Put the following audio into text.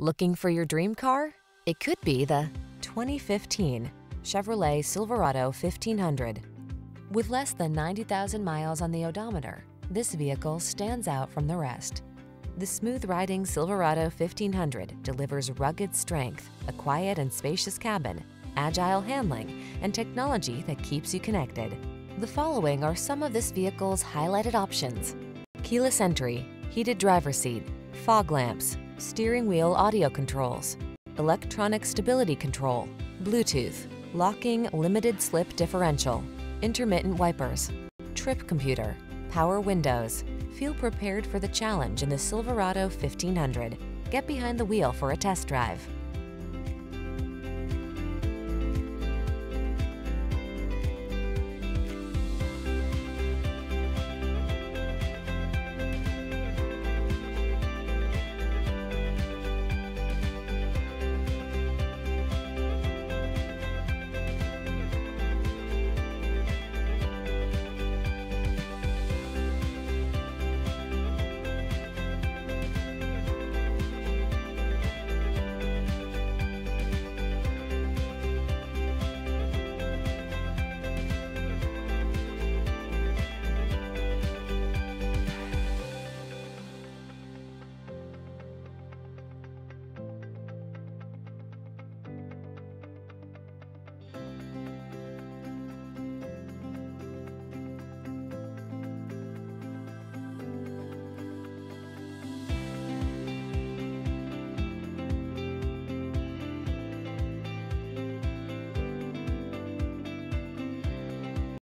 Looking for your dream car? It could be the 2015 Chevrolet Silverado 1500. With less than 90,000 miles on the odometer, this vehicle stands out from the rest. The smooth-riding Silverado 1500 delivers rugged strength, a quiet and spacious cabin, agile handling, and technology that keeps you connected. The following are some of this vehicle's highlighted options. Keyless entry, heated driver's seat, fog lamps, steering wheel audio controls, electronic stability control, Bluetooth, locking limited slip differential, intermittent wipers, trip computer, power windows. Feel prepared for the challenge in the Silverado 1500. Get behind the wheel for a test drive.